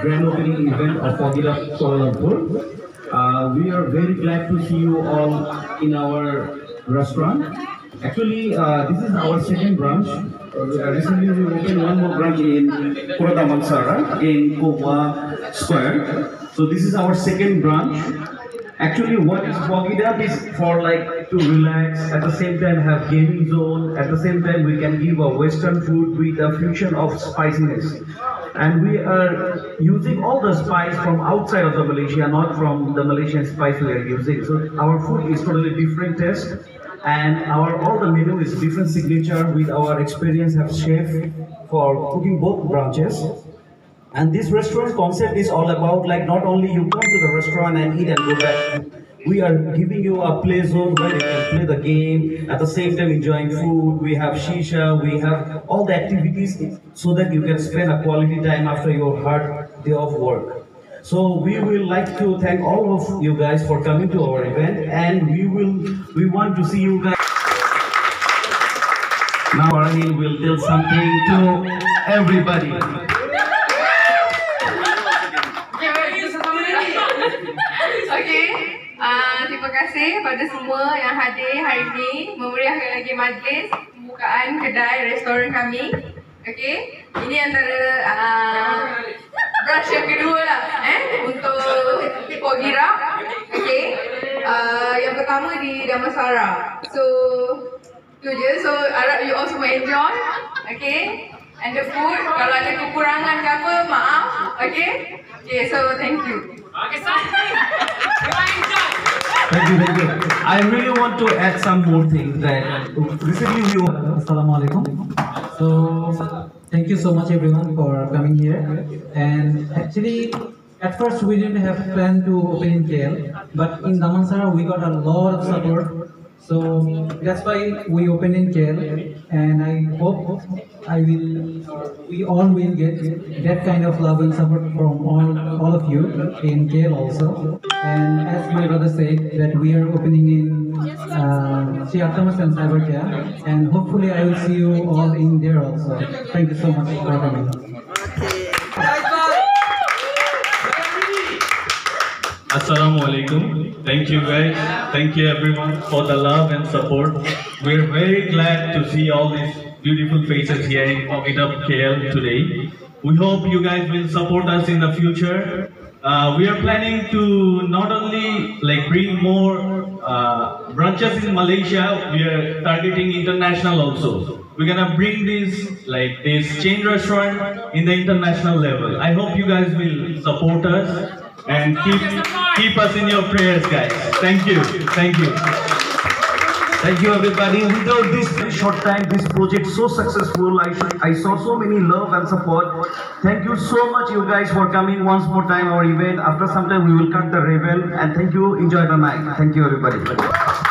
grand opening event of Fogida Kuala. Uh, we are very glad to see you all in our restaurant. Actually, uh, this is our second branch. Uh, recently, we opened one more branch in Kota Damansara in Kova Square. So this is our second branch. Actually, what is Fogida is for like to relax, at the same time have gaming zone, at the same time we can give a western food with a fusion of spiciness. And we are using all the spice from outside of the Malaysia, not from the Malaysian spice we are using. So our food is totally different taste and our all the menu is different signature with our experience as chef for cooking both branches. And this restaurant concept is all about like not only you come to the restaurant and eat and go back. We are giving you a play zone where you can play the game at the same time enjoying food. We have shisha, we have all the activities so that you can spend a quality time after your hard day of work. So we will like to thank all of you guys for coming to our event and we will we want to see you guys. Now Arani will tell something to everybody. Kasih pada semua yang hadir hari ini memeriahkan lagi majlis pembukaan kedai restoran kami. Okey. Ini antara uh, brush yang kedua lah eh untuk Pogira. Okey. Uh, yang pertama di Damansara. So tu je. So harap you all semua enjoy. Okey. And the food kalau ada kekurangan ke apa maaf. Okey. Okay, so thank you. Thank you, thank you. I really want to add some more things that recently we Assalamualaikum. So thank you so much everyone for coming here. And actually, at first we didn't have plan to open in KL, but in Damansara we got a lot of support. So that's why we open in KL, and I hope I will, we all will get that kind of love and support from all, all of you in KL also. And as my brother said, that we are opening in uh, and Cyberjaya, and hopefully I will see you all in there also. Thank you so much for coming. Assalamu alaikum. Thank you guys. Thank you everyone for the love and support. We're very glad to see all these beautiful faces here in Meetup KL today. We hope you guys will support us in the future. Uh, we are planning to not only like bring more uh, branches in Malaysia, we are targeting international also. We're gonna bring this like this chain restaurant in the international level. I hope you guys will support us and keep keep us in your prayers, guys. Thank you, thank you. Thank you everybody. Without this short time, this project so successful. I, I saw so many love and support. Thank you so much you guys for coming once more time our event. After some time we will cut the rebel and thank you. Enjoy the night. Thank you everybody.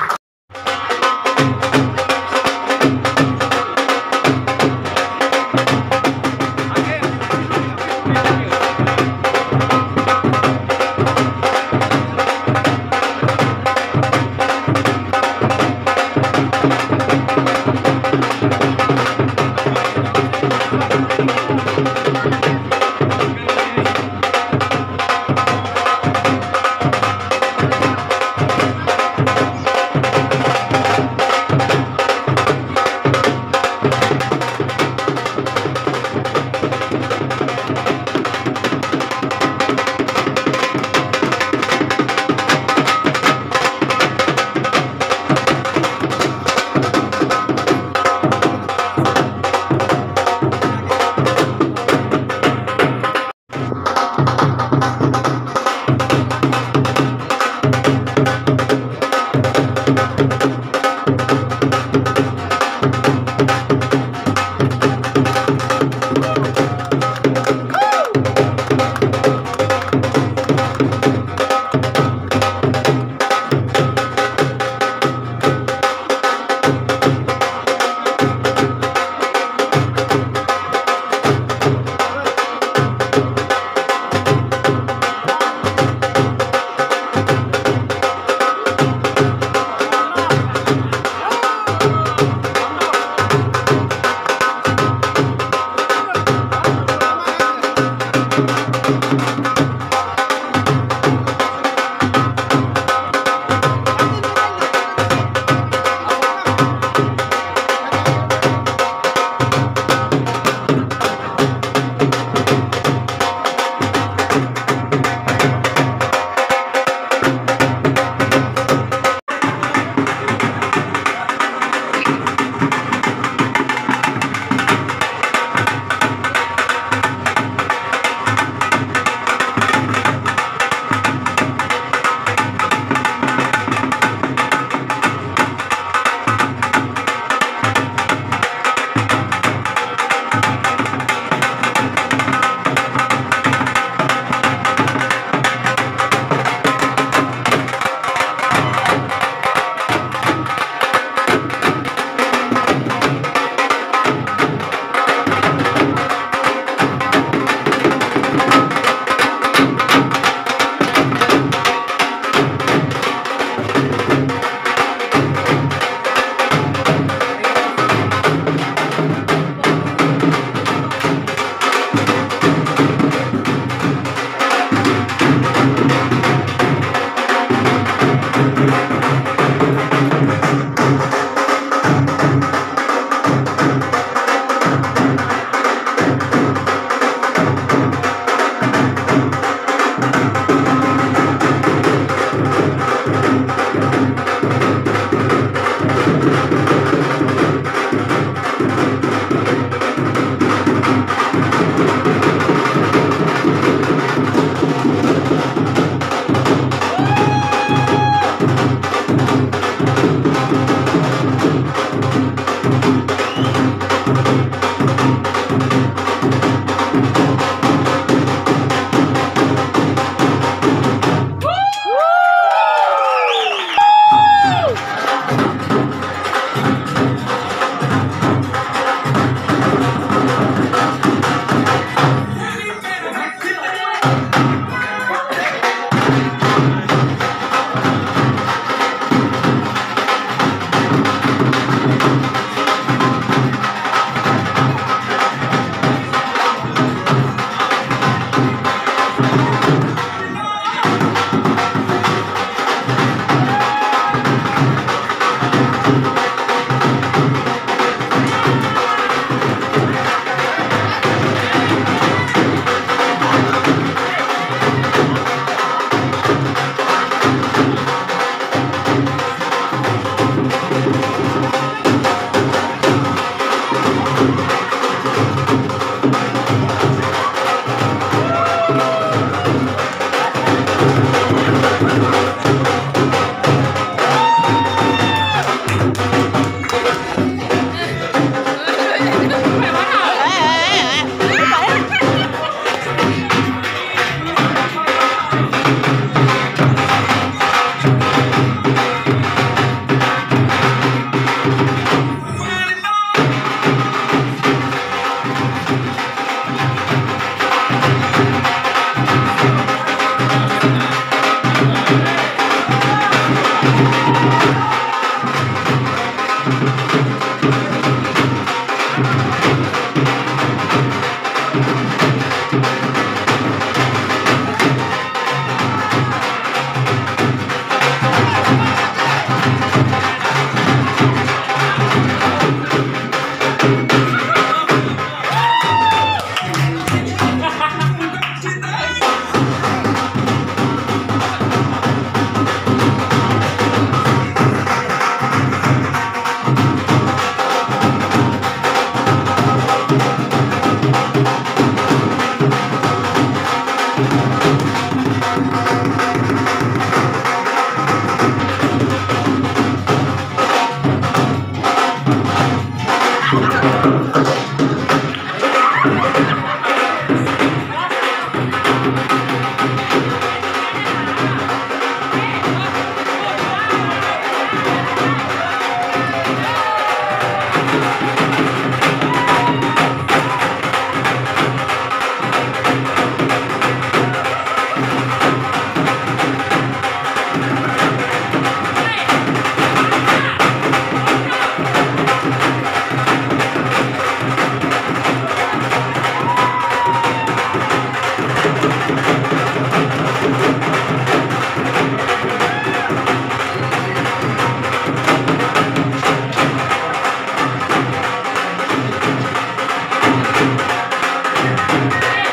Yeah.